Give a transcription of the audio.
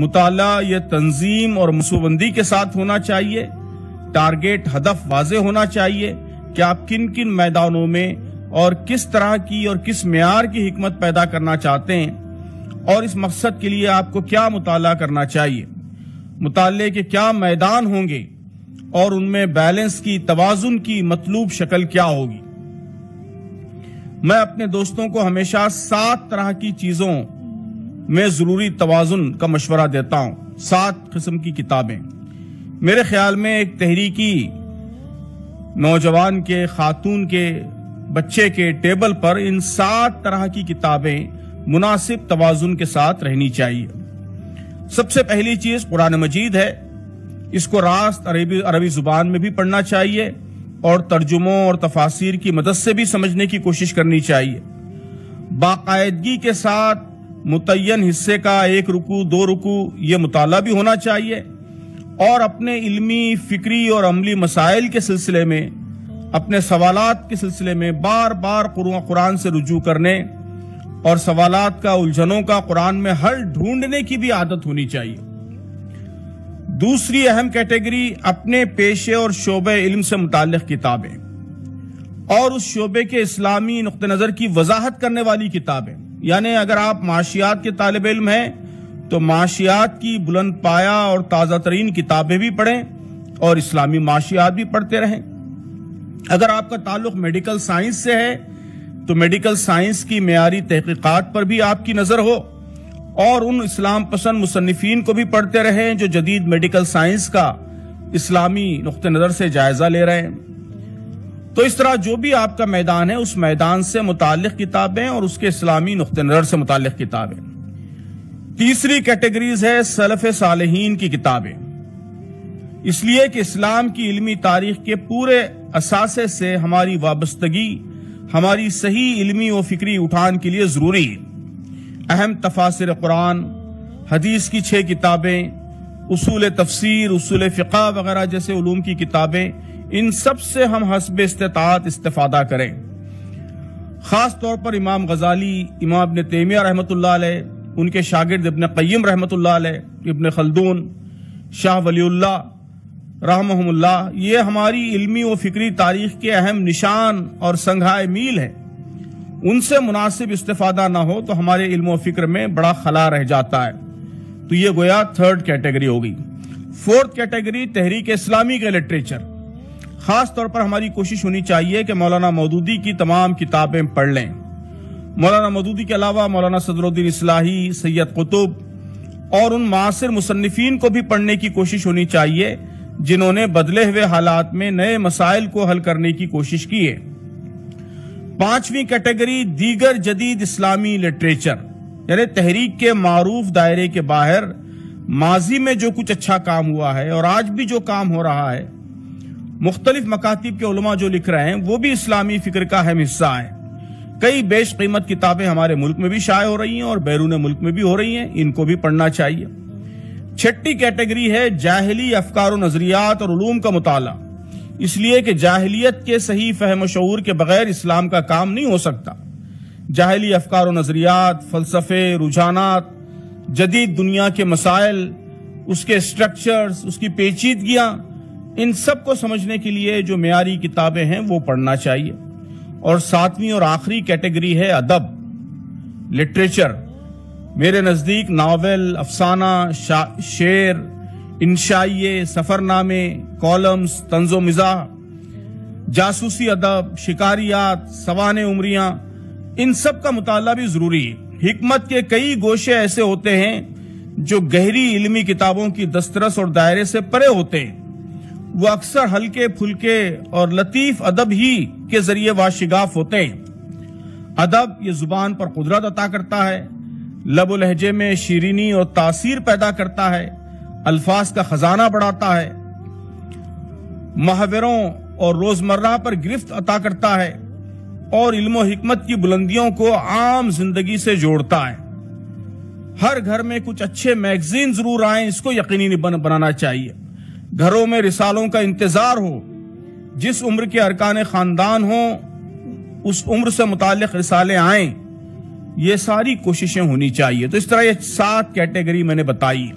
मुताला ये तंजीम और मनसूबंदी के साथ होना चाहिए। टारगेट, हदफ वाजे होना चाहिए कि आप किन किन मैदानों में और किस तरह की और किस मैार की हमत पैदा करना चाहते हैं और इस मकसद के लिए आपको क्या मुताला करना चाहिए। मुताले के क्या मैदान होंगे और उनमें बैलेंस की तोज़ुन की मतलूब शक्ल क्या होगी। मैं अपने दोस्तों को हमेशा सात तरह की चीज़ों में ज़रूरी तवाजुन का मशवरा देता हूँ। सात किस्म की किताबें। मेरे ख्याल में एक तहरीकी नौजवान के, खातून के, बच्चे के टेबल पर इन सात तरह की किताबें मुनासिब तवाजुन के साथ रहनी चाहिए। सबसे पहली चीज़ कुरान मजीद है। इसको रास्त अरबी अरबी ज़ुबान में भी पढ़ना चाहिए और तर्जुमों और तफासिर की मदद से भी समझने की कोशिश करनी चाहिए। बाकायदगी के साथ मुतयन हिस्से का एक रुकू, दो रुकू, ये मुताला भी होना चाहिए। और अपने इल्मी, फिक्री और अमली मसाइल के सिलसिले में, अपने सवालात के सिलसिले में बार बार कुरान से रुजू करने और सवालात का उलझनों का कुरान में हल ढूँढने की भी आदत होनी चाहिए। दूसरी अहम कैटेगरी, अपने पेशे और शोबे इल्म से मुतल किताबें। और उस शोबे के इस्लामी नुक़ नज़र की वजाहत करने वाली किताबें। यानी अगर आप माशियात के तालब इल्म हैं तो माशियात की बुलंद पाया और ताज़ा तरीन किताबें भी पढ़ें और इस्लामी माशियात भी पढ़ते रहें। अगर आपका ताल्लुक मेडिकल साइंस से है तो मेडिकल साइंस की मैारी तहकीकात पर भी आपकी नज़र हो और उन इस्लाम पसंद मुसनफिन को भी पढ़ते रहें जो जदीद मेडिकल साइंस का इस्लामी नुक़ नज़र से जायजा ले रहे हैं। तो इस तरह जो भी आपका मैदान है, उस मैदान से मुतल किताबें और उसके इस्लामी नुक़ नज़र से मुतल किताबें। तीसरी कैटेगरीज है सलफ सालहीन की किताबें। इसलिए कि इस्लाम की इल्मी तारीख के पूरे असासे से हमारी वाबस्तगी, हमारी सही इल्मी व फिक्री उठान के लिए ज़रूरी है। अहम तफासिर कुरान, हदीस की छह किताबें, उसूल तफसीर, उसूल फ़िका वगैरह जैसे उलूम की किताबें इन सबसे हम हसब इस्तात इस्तेफादा करें। ख़ास तौर पर इमाम गजाली, इमाम इबन तेमिया रहमत उनके शागिर्द इबन कैम रहमत इबन खलदून, शाह वलील्ला रहमहुल्ला ये हमारी इल्मी व फिक्री तारीख के अहम निशान और संघाए मील है। उनसे मुनासिब इस्तेफादा ना हो तो हमारे इल्म फ़िक्र में बड़ा खला रह जाता है। तो ये गोया थर्ड कैटेगरी होगी। फोर्थ कैटेगरी तहरीक इस्लामी के लिटरेचर खास तौर पर हमारी कोशिश होनी चाहिए कि मौलाना मौदूदी की तमाम किताबें पढ़ लें। मौलाना मौदूदी के अलावा मौलाना सदरुद्दीन इस्लाही, सैयद कुतुब और उन मासर मुसनफिन को भी पढ़ने की कोशिश होनी चाहिए, जिन्होंने बदले हुए हालात में नए मसाइल को हल करने की कोशिश की है। पांचवी कैटेगरी, दीगर जदीद इस्लामी लिटरेचर, यानी तहरीक के मारूफ दायरे के बाहर, माजी में जो कुछ अच्छा काम हुआ है और आज भी जो काम हो रहा है मुख्तलिफ़ मकातिब के उलमा जो लिख रहे हैं, वो भी इस्लामी फ़िक्र का अहम हिस्सा है। कई बेश कीमत किताबें हमारे मुल्क में भी शाये हो रही हैं और बैरून मुल्क में भी हो रही हैं, इनको भी पढ़ना चाहिए। छठी कैटेगरी है जाहली अफकार नजरियात और उलूम का मुताला। इसलिए कि जाहलीत के सही फहम शूर के बगैर इस्लाम का काम नहीं हो सकता। जाहली अफकार नजरियात, फलसफे, रुझानात, जदीद दुनिया के मसाइल, उसके स्ट्रक्चर्स उसकी पेचीदगियाँ इन सबको समझने के लिए जो मैारी किताबें हैं, वो पढ़ना चाहिए। और सातवीं और आखिरी कैटेगरी है अदब, लिटरेचर। मेरे नज़दीक नावल, अफसाना शेर, इंशाइये, सफरनामे, कॉलम्स तंजो मिजा जासूसी अदब, शिकारियात, सवान उमरियाँ, इन सब का मुताला भी ज़रूरी है। हिकमत के कई गोशे ऐसे होते हैं, जो गहरी इल्मी किताबों की दस्तरस और दायरे से परे होते हैं। वो अक्सर हल्के फुलके और लतीफ अदब ही के ज़रिए वाशिगाफ होते हैं। अदब ये ज़ुबान पर कुदरत अता करता है, लब लहजे में शीरीनी और तासीर पैदा करता है, अल्फाज का खजाना बढ़ाता है। महावरों और रोज़मर्रा पर गिरफ्त अता करता है और इल्म हिकमत की बुलंदियों को आम ज़िंदगी से जोड़ता है। हर घर में कुछ अच्छे मैगजीन ज़रूर आए, इसको यकीनी बन बनाना चाहिए। घरों में रिसालों का इंतज़ार हो, जिस उम्र के अरकान खानदान हो, उस उम्र से मुतल रिसाले आए, ये सारी कोशिशें होनी चाहिए। तो इस तरह ये सात कैटेगरी मैंने बताई।